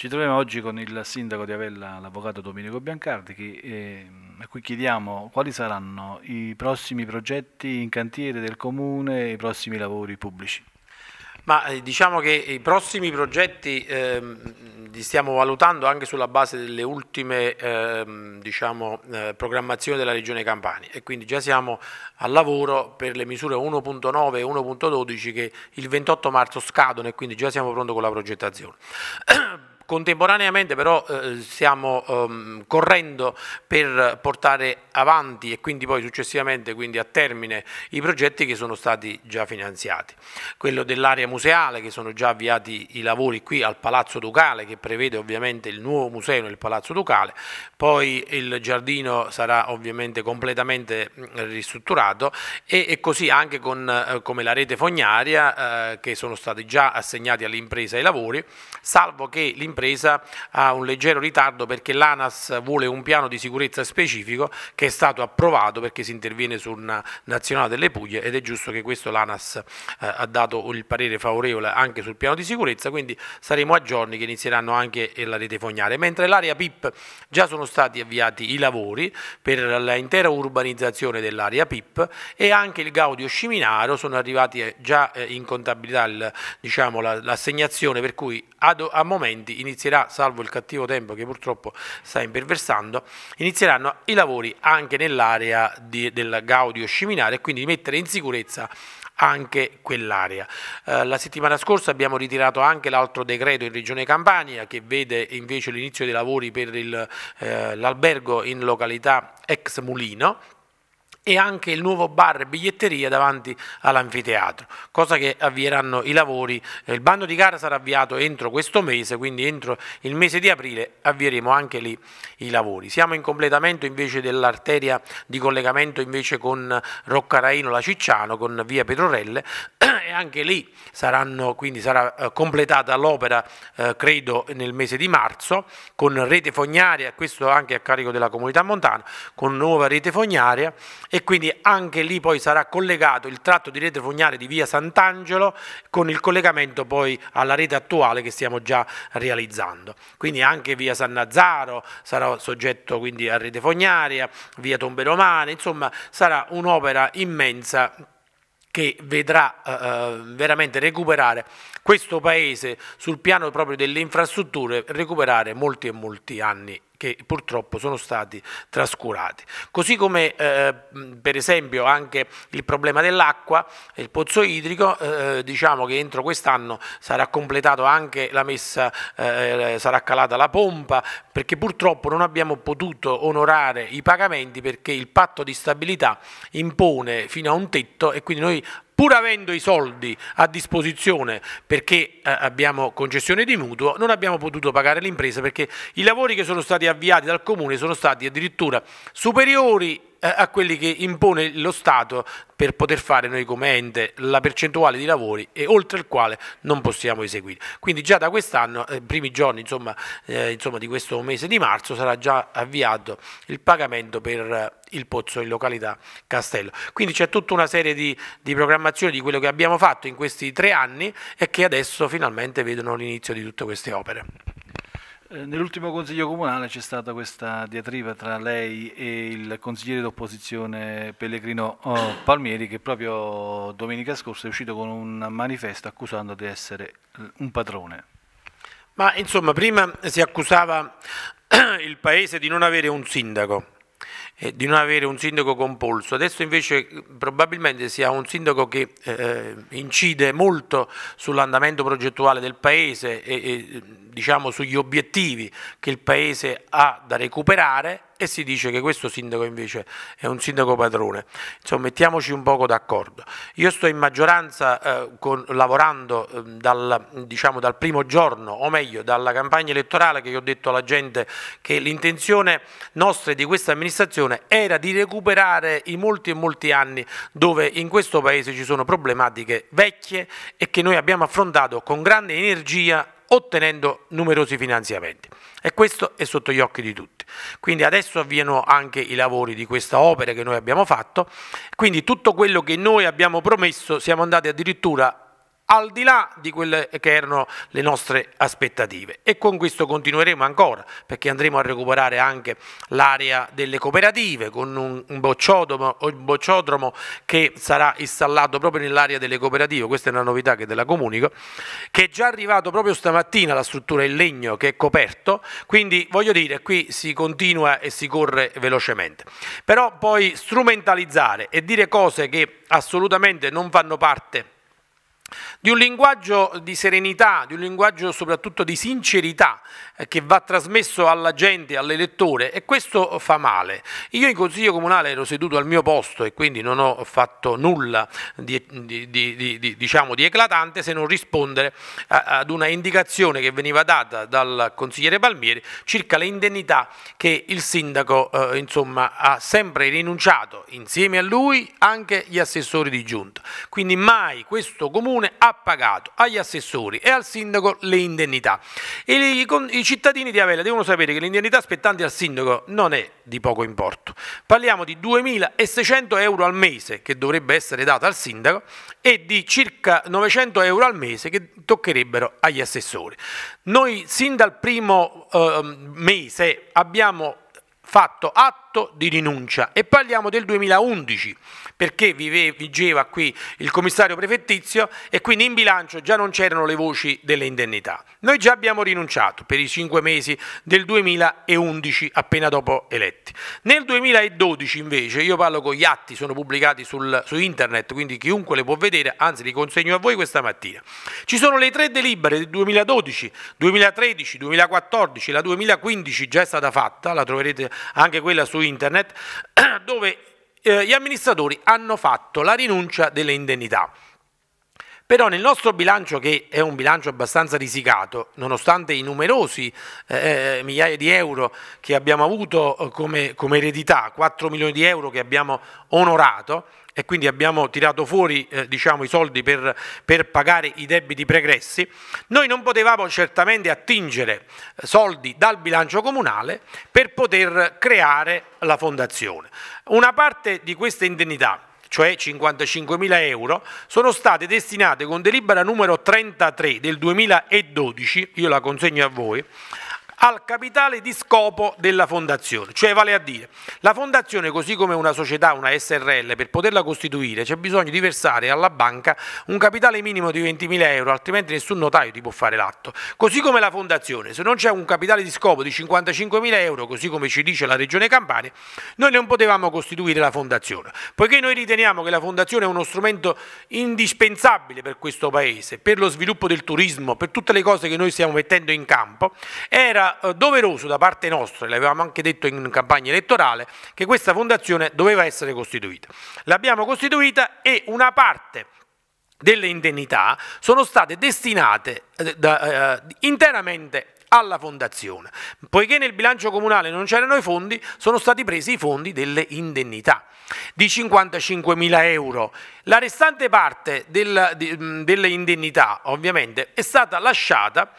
Ci troviamo oggi con il sindaco di Avella, l'avvocato Domenico Biancardi, che, eh, a cui chiediamo quali saranno i prossimi progetti in cantiere del comune i prossimi lavori pubblici. Ma eh, diciamo che i prossimi progetti eh, li stiamo valutando anche sulla base delle ultime eh, diciamo, eh, programmazioni della Regione Campania e quindi già siamo al lavoro per le misure 1.9 e 1.12 che il 28 marzo scadono e quindi già siamo pronti con la progettazione. Contemporaneamente però eh, stiamo ehm, correndo per portare avanti e quindi poi successivamente quindi a termine i progetti che sono stati già finanziati. Quello dell'area museale che sono già avviati i lavori qui al Palazzo Ducale che prevede ovviamente il nuovo museo nel Palazzo Ducale, poi il giardino sarà ovviamente completamente ristrutturato e, e così anche con, eh, come la rete fognaria eh, che sono stati già assegnati all'impresa i lavori, salvo che l'impresa impresa ha un leggero ritardo perché l'ANAS vuole un piano di sicurezza specifico che è stato approvato perché si interviene su una nazionale delle Puglie ed è giusto che questo l'ANAS eh, ha dato il parere favorevole anche sul piano di sicurezza, quindi saremo a giorni che inizieranno anche la rete fognaria, mentre l'area PIP già sono stati avviati i lavori per l'intera urbanizzazione dell'area PIP e anche il Gaudio Sciminaro sono arrivati eh, già eh, in contabilità diciamo, l'assegnazione per cui a momenti inizierà, salvo il cattivo tempo che purtroppo sta imperversando, inizieranno i lavori anche nell'area del Gaudio Sciminare e quindi di mettere in sicurezza anche quell'area. Eh, la settimana scorsa abbiamo ritirato anche l'altro decreto in Regione Campania che vede invece l'inizio dei lavori per eh, l'albergo in località ex Mulino e anche il nuovo bar e biglietteria davanti all'anfiteatro, cosa che avvieranno i lavori. Eh, il bando di gara sarà avviato entro questo mese, quindi entro il mese di aprile avvieremo anche lì i lavori. Siamo in completamento invece dell'arteria di collegamento invece con Roccaraino La Cicciano, con via Petrorelle e anche lì saranno, quindi sarà eh, completata l'opera eh, credo nel mese di marzo con rete fognaria, questo anche a carico della comunità montana, con nuova rete fognaria e quindi anche lì poi sarà collegato il tratto di rete fognaria di via Sant'Angelo con il collegamento poi alla rete attuale che stiamo già realizzando. Quindi anche via San Nazzaro sarà soggetto quindi a rete fognaria, via Tombe Romane, insomma sarà un'opera immensa che vedrà eh, eh, veramente recuperare questo paese sul piano proprio delle infrastrutture, recuperare molti e molti anni che purtroppo sono stati trascurati. Così come eh, per esempio anche il problema dell'acqua, il pozzo idrico, eh, diciamo che entro quest'anno sarà completato anche la messa, eh, sarà calata la pompa, perché purtroppo non abbiamo potuto onorare i pagamenti perché il patto di stabilità impone fino a un tetto e quindi noi pur avendo i soldi a disposizione perché eh, abbiamo concessione di mutuo, non abbiamo potuto pagare l'impresa perché i lavori che sono stati avviati dal Comune sono stati addirittura superiori a quelli che impone lo Stato per poter fare noi come ente la percentuale di lavori e oltre il quale non possiamo eseguire. Quindi già da quest'anno, eh, primi giorni insomma, eh, insomma, di questo mese di marzo, sarà già avviato il pagamento per eh, il pozzo in località Castello. Quindi c'è tutta una serie di, di programmazioni di quello che abbiamo fatto in questi tre anni e che adesso finalmente vedono l'inizio di tutte queste opere. Eh, nell'ultimo consiglio comunale c'è stata questa diatriba tra lei e il consigliere d'opposizione Pellegrino oh, Palmieri che proprio domenica scorsa è uscito con un manifesto accusando di essere un padrone. Ma insomma, prima si accusava il paese di non avere un sindaco eh, di non avere un sindaco compolso. Adesso invece probabilmente si ha un sindaco che eh, incide molto sull'andamento progettuale del Paese e, e diciamo, sugli obiettivi che il Paese ha da recuperare e si dice che questo sindaco invece è un sindaco padrone. Insomma, mettiamoci un poco d'accordo. Io sto in maggioranza eh, con, lavorando eh, dal, diciamo, dal, primo giorno, o meglio, dalla campagna elettorale che io ho detto alla gente che l'intenzione nostra e di questa amministrazione era di recuperare i molti e molti anni dove in questo Paese ci sono problematiche vecchie e che noi abbiamo affrontato con grande energia ottenendo numerosi finanziamenti. E questo è sotto gli occhi di tutti. Quindi adesso avviano anche i lavori di questa opera che noi abbiamo fatto, quindi tutto quello che noi abbiamo promesso siamo andati addirittura al di là di quelle che erano le nostre aspettative. E con questo continueremo ancora perché andremo a recuperare anche l'area delle cooperative con un, bocciodromo, un bocciodromo che sarà installato proprio nell'area delle cooperative, questa è una novità che te la comunico, che è già arrivato proprio stamattina la struttura in legno che è coperto, quindi voglio dire qui si continua e si corre velocemente. Però poi strumentalizzare e dire cose che assolutamente non fanno parte di un linguaggio di serenità, di un linguaggio soprattutto di sincerità eh, che va trasmesso alla gente, all'elettore e questo fa male. Io in Consiglio Comunale ero seduto al mio posto e quindi non ho fatto nulla di, di, di, diciamo, di eclatante se non rispondere ad una indicazione che veniva data dal consigliere Palmieri circa le indennità che il sindaco eh, insomma, ha sempre rinunciato insieme a lui anche gli assessori di giunta. Quindi mai questo comune ha pagato agli assessori e al sindaco le indennità. I, i cittadini di Avella devono sapere che l'indennità spettanti al sindaco non è di poco importo. Parliamo di 2.600 euro al mese che dovrebbe essere data al sindaco e di circa 900 euro al mese che toccherebbero agli assessori. Noi sin dal primo eh, mese abbiamo fatto atto di rinuncia e parliamo del 2011 perché vigeva qui il commissario prefettizio e quindi in bilancio già non c'erano le voci delle indennità. Noi già abbiamo rinunciato per i cinque mesi del 2011 appena dopo eletti. Nel 2012 invece, io parlo con gli atti, sono pubblicati sul, su internet, quindi chiunque le può vedere, anzi li consegno a voi questa mattina. Ci sono le tre delibere del 2012, 2013, 2014, la 2015 già è stata fatta, la troverete anche quella su internet, dove eh, gli amministratori hanno fatto la rinuncia delle indennità. Però nel nostro bilancio, che è un bilancio abbastanza risicato, nonostante i numerosi eh, eh migliaia di euro che abbiamo avuto eh, come, come eredità, 4 milioni di euro che abbiamo onorato, e quindi abbiamo tirato fuori eh, diciamo, i soldi per, per, pagare i debiti pregressi, noi non potevamo certamente attingere eh, soldi dal bilancio comunale per poter creare la fondazione. Una parte di queste indennità cioè 55.000 euro, sono state destinate con delibera numero 33 del 2012, io la consegno a voi, al capitale di scopo della fondazione, cioè vale a dire la fondazione così come una società, una SRL, per poterla costituire c'è bisogno di versare alla banca un capitale minimo di 20.000 euro, altrimenti nessun notaio ti può fare l'atto. Così come la fondazione, se non c'è un capitale di scopo di 55.000 euro, così come ci dice la Regione Campania, noi non potevamo costituire la fondazione, poiché noi riteniamo che la fondazione è uno strumento indispensabile per questo Paese, per lo sviluppo del turismo, per tutte le cose che noi stiamo mettendo in campo, era eh, doveroso da parte nostra, l'avevamo anche detto in campagna elettorale, che questa fondazione doveva essere costituita. L'abbiamo costituita e una parte delle indennità sono state destinate eh, da, eh, interamente alla fondazione. Poiché nel bilancio comunale non c'erano i fondi, sono stati presi i fondi delle indennità di 55.000 euro. La restante parte del, di, delle indennità, ovviamente, è stata lasciata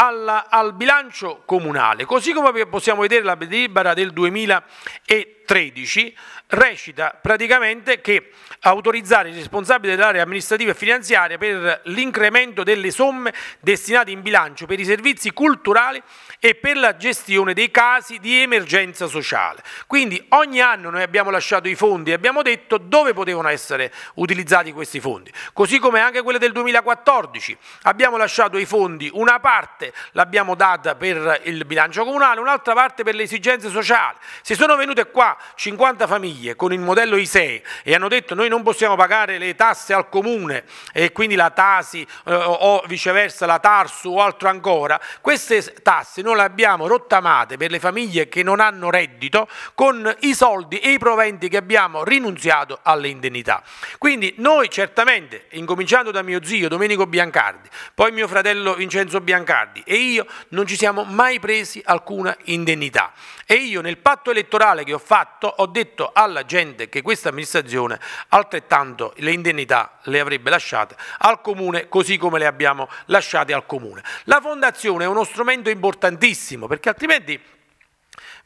alla, al bilancio comunale, così come possiamo vedere la delibera del 2013 recita praticamente che autorizzare i responsabili dell'area amministrativa e finanziaria per l'incremento delle somme destinate in bilancio per i servizi culturali e per la gestione dei casi di emergenza sociale. Quindi ogni anno noi abbiamo lasciato i fondi e abbiamo detto dove potevano essere utilizzati questi fondi. Così come anche quelle del 2014 abbiamo lasciato i fondi, una parte l'abbiamo data per il bilancio comunale, un'altra parte per le esigenze sociali. Se sono venute qua 50 famiglie con il modello ISEE e hanno detto noi non possiamo pagare le tasse al comune e quindi la Tasi eh, o viceversa la Tarsu o altro ancora, queste tasse noi le abbiamo rottamate per le famiglie che non hanno reddito con i soldi e i proventi che abbiamo rinunziato alle indennità. Quindi noi certamente, incominciando da mio zio Domenico Biancardi, poi mio fratello Vincenzo Biancardi e io, non ci siamo mai presi alcuna indennità. E io nel patto elettorale che ho fatto ho detto alla gente che questa amministrazione altrettanto le indennità le avrebbe lasciate al comune così come le abbiamo lasciate al comune. La fondazione è uno strumento importantissimo perché altrimenti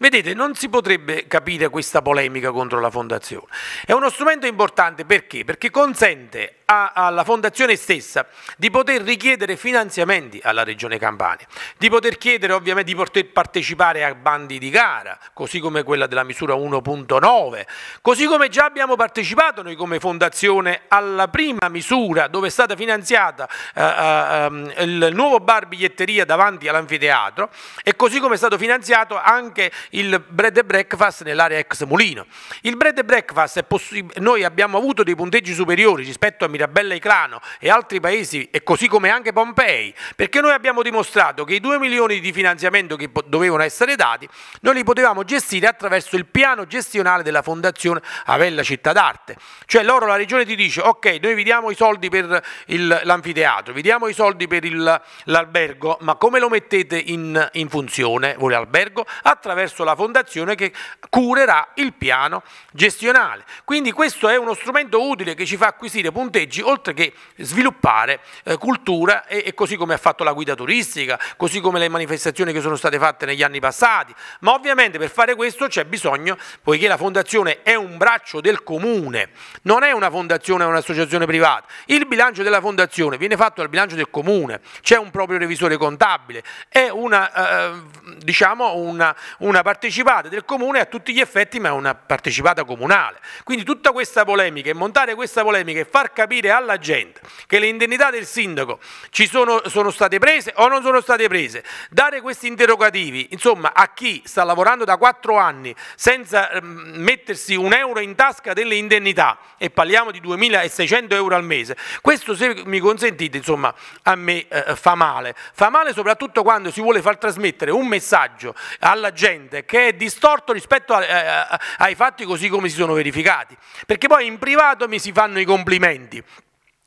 Vedete, non si potrebbe capire questa polemica contro la fondazione. È uno strumento importante perché? Perché consente a, alla fondazione stessa di poter richiedere finanziamenti alla Regione Campania, di poter chiedere ovviamente di poter partecipare a bandi di gara, così come quella della misura 1.9, così come già abbiamo partecipato noi come fondazione alla prima misura dove è stata finanziata eh, eh, il nuovo bar biglietteria davanti all'anfiteatro e così come è stato finanziato anche il bread and breakfast nell'area ex Mulino. Il bread and breakfast noi abbiamo avuto dei punteggi superiori rispetto a Mirabella Iclano e altri paesi e così come anche Pompei, perché noi abbiamo dimostrato che i 2 milioni di finanziamento che dovevano essere dati, noi li potevamo gestire attraverso il piano gestionale della Fondazione Avella Città d'Arte. Cioè loro, la regione ti dice, ok, noi vi diamo i soldi per l'anfiteatro, vi diamo i soldi per l'albergo, ma come lo mettete in, in funzione, voi l'albergo? Attraverso la fondazione che curerà il piano gestionale. Quindi questo è uno strumento utile che ci fa acquisire punteggi, oltre che sviluppare eh, cultura e, e così come ha fatto la guida turistica, così come le manifestazioni che sono state fatte negli anni passati. Ma ovviamente per fare questo c'è bisogno, poiché la fondazione è un braccio del comune, non è una fondazione o un'associazione privata. Il bilancio della fondazione viene fatto dal bilancio del comune, c'è un proprio revisore contabile, è una, eh, diciamo una, una partecipata del comune a tutti gli effetti, ma è una partecipata comunale. Quindi tutta questa polemica e montare questa polemica e far capire alla gente che le indennità del sindaco ci sono, sono state prese o non sono state prese, dare questi interrogativi, insomma, a chi sta lavorando da quattro anni senza ehm, mettersi un euro in tasca delle indennità, e parliamo di 2.600 euro al mese, questo se mi consentite, insomma, a me eh, fa male. Fa male soprattutto quando si vuole far trasmettere un messaggio alla gente che è distorto rispetto a, eh, ai fatti così come si sono verificati, perché poi in privato mi si fanno i complimenti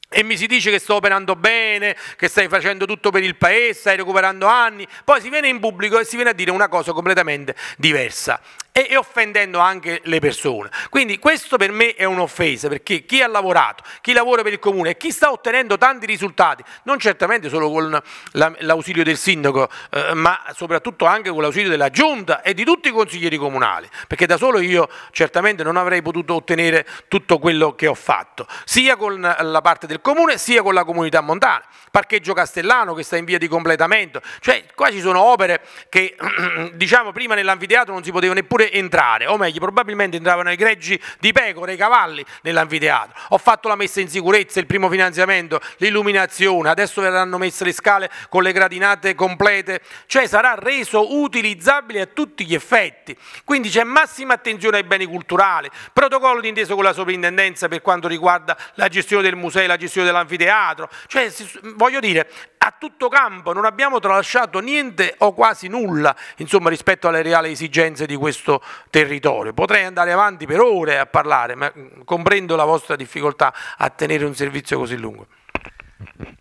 e mi si dice che sto operando bene, che stai facendo tutto per il paese, stai recuperando anni, poi si viene in pubblico e si viene a dire una cosa completamente diversa e, e offendendo anche le persone. Quindi questo per me è un'offesa perché chi ha lavorato, chi lavora per il comune e chi sta ottenendo tanti risultati, non certamente solo con l'ausilio del sindaco, eh, ma soprattutto anche con l'ausilio della giunta e di tutti i consiglieri comunali, perché da solo io certamente non avrei potuto ottenere tutto quello che ho fatto, sia con la parte del comune sia con la comunità montana. Parcheggio Castellano che sta in via di completamento, cioè qua ci sono opere che diciamo prima nell'anfiteatro non si poteva neppure neppure entrare, o meglio, probabilmente entravano i greggi di pecore, i cavalli nell'anfiteatro. Ho fatto la messa in sicurezza, il primo finanziamento, l'illuminazione, adesso verranno messe le scale con le gradinate complete, cioè sarà reso utilizzabile a tutti gli effetti. Quindi c'è massima attenzione ai beni culturali, protocollo di intesa con la sovrintendenza per quanto riguarda la gestione del museo, la gestione dell'anfiteatro, cioè voglio dire, a tutto campo non abbiamo tralasciato niente o quasi nulla insomma, rispetto alle reali esigenze di questo territorio. Potrei andare avanti per ore a parlare, ma comprendo la vostra difficoltà a tenere un servizio così lungo.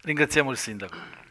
Ringraziamo il Sindaco.